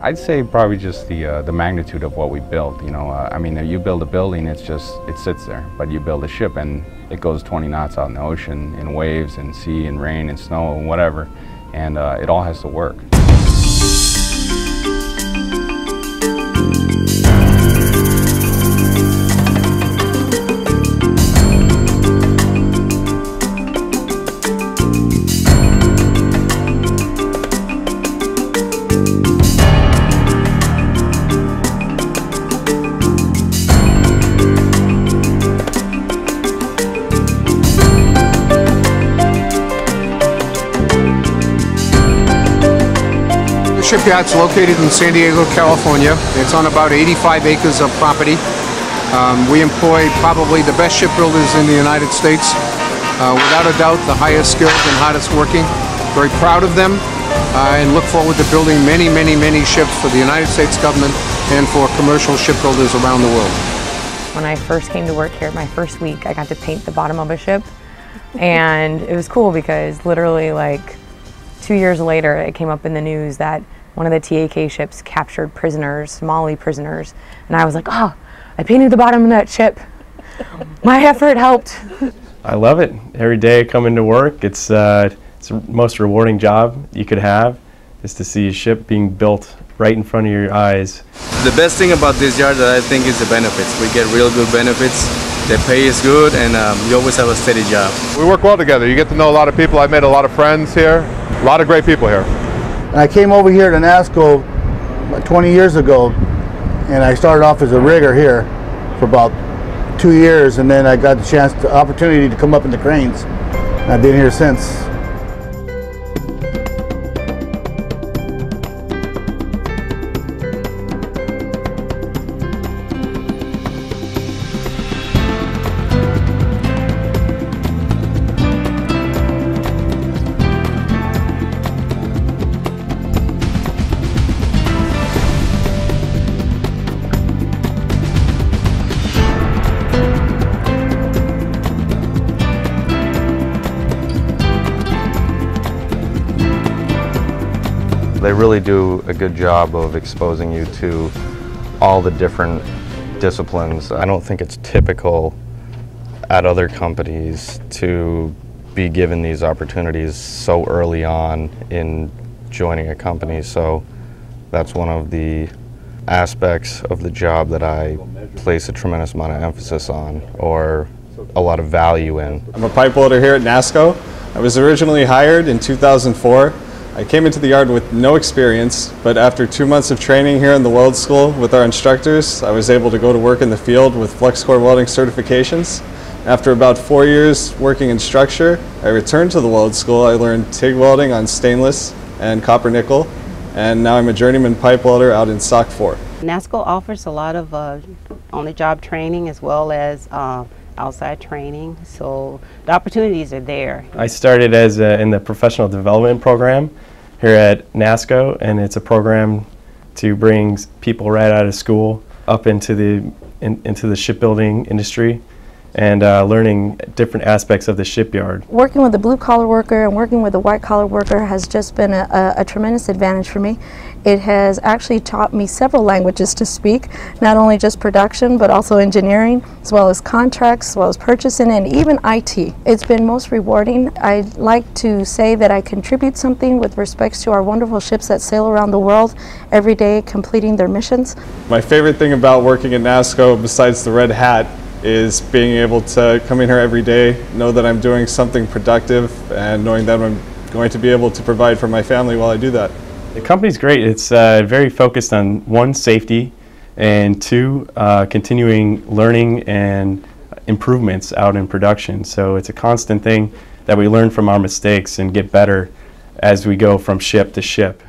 I'd say probably just the uh, the magnitude of what we built. You know, uh, I mean, you build a building, it's just it sits there. But you build a ship, and it goes 20 knots out in the ocean, in waves, and sea, and rain, and snow, and whatever, and uh, it all has to work. Shipyard's located in San Diego, California. It's on about 85 acres of property. Um, we employ probably the best shipbuilders in the United States. Uh, without a doubt, the highest skilled and hardest working. Very proud of them uh, and look forward to building many, many, many ships for the United States government and for commercial shipbuilders around the world. When I first came to work here, my first week, I got to paint the bottom of a ship. And it was cool because literally like two years later, it came up in the news that one of the TAK ships captured prisoners, Somali prisoners, and I was like, oh, I painted the bottom of that ship. My effort helped. I love it. Every day I come into work, it's, uh, it's the most rewarding job you could have, is to see a ship being built right in front of your eyes. The best thing about this yard that I think is the benefits. We get real good benefits. The pay is good and um, you always have a steady job. We work well together. You get to know a lot of people. I've made a lot of friends here. A lot of great people here. And I came over here to NASSCO 20 years ago, and I started off as a rigger here for about two years, and then I got the chance, the opportunity to come up in the cranes. I've been here since. They really do a good job of exposing you to all the different disciplines. I don't think it's typical at other companies to be given these opportunities so early on in joining a company. So that's one of the aspects of the job that I place a tremendous amount of emphasis on or a lot of value in. I'm a pipe welder here at NASSCO. I was originally hired in 2004 I came into the yard with no experience, but after two months of training here in the weld school with our instructors, I was able to go to work in the field with flux core welding certifications. After about four years working in structure, I returned to the weld school. I learned TIG welding on stainless and copper nickel, and now I'm a journeyman pipe welder out in SOC 4. NASSCO offers a lot of uh, on-the-job training as well as uh, outside training, so the opportunities are there. I started as a, in the professional development program here at NASSCO, and it's a program to bring people right out of school up into the in, into the shipbuilding industry and uh, learning different aspects of the shipyard. Working with a blue collar worker and working with a white collar worker has just been a, a, a, tremendous advantage for me. It has actually taught me several languages to speak, not only just production but also engineering, as well as contracts, as well as purchasing and even IT. It's been most rewarding. I'd like to say that I contribute something with respects to our wonderful ships that sail around the world every day completing their missions. My favorite thing about working at NASSCO, besides the red hat is being able to come in here every day, know that I'm doing something productive, and knowing that I'm going to be able to provide for my family while I do that. The company's great. It's uh, very focused on one, safety, and two, uh, continuing learning and improvements out in production. So it's a constant thing that we learn from our mistakes and get better as we go from ship to ship.